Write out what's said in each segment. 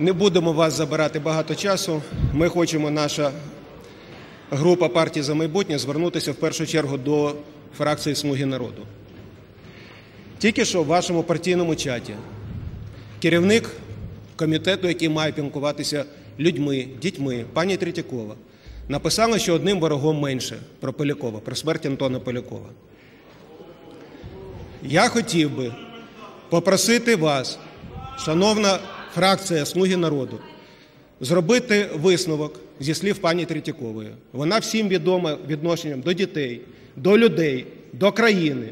Не будемо вас забирати багато часу. Ми хочемо, наша група партії за майбутнє, звернутися в першу чергу до фракції Слуги народу. Тільки що в вашому партійному чаті керівник комітету, який має піклуватися людьми, дітьми, пані Третьякова, написала, що одним ворогом менше про Полякова, про смерть Антона Полякова. Я хотів би попросити вас, шановна фракція Слуги народу, зробити висновок зі слів пані Третьякової. Вона всім відома відношенням до дітей, до людей, до країни.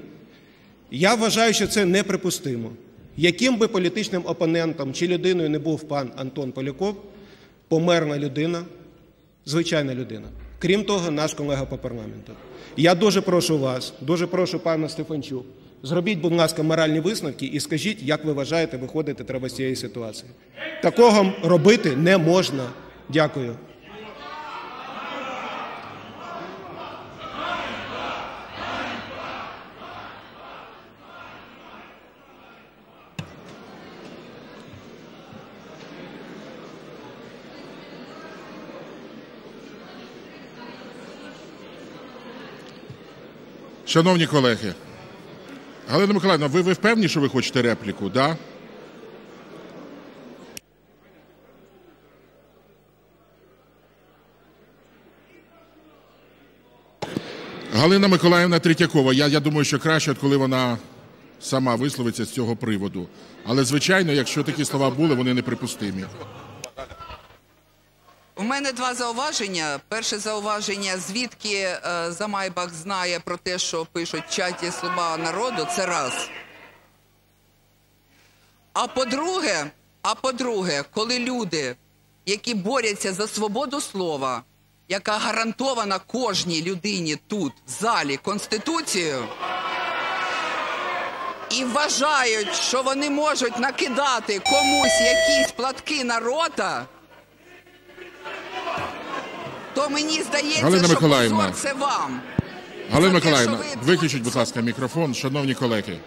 Я вважаю, що це неприпустимо. Яким би політичним опонентом чи людиною не був пан Антон Поляков, померла людина, звичайна людина. Крім того, наш колега по парламенту. Я дуже прошу вас, дуже прошу пана Стефанчук, зробіть, будь ласка, моральні висновки і скажіть, як ви вважаєте, виходити треба з цієї ситуації. Такого робити не можна. Дякую. Шановні колеги, Галина Миколаївна, ви, ви впевнені, що ви хочете репліку? Да? Галина Миколаївна Третьякова, я, я думаю, що краще, коли вона сама висловиться з цього приводу. Але, звичайно, якщо такі слова були, вони неприпустимі. Мене два зауваження. Перше зауваження, звідки е, Замайбах знає про те, що пишуть чаті Слуга народу, це раз. А по-друге, а по-друге, коли люди, які борються за свободу слова, яка гарантована кожній людині тут, в залі, Конституцією, і вважають, що вони можуть накидати комусь якісь платки на рота, то мені здається, Галина що Миколаївна. позор це вам. Галина Миколаївна, виключіть, будь ласка, мікрофон. Шановні колеги,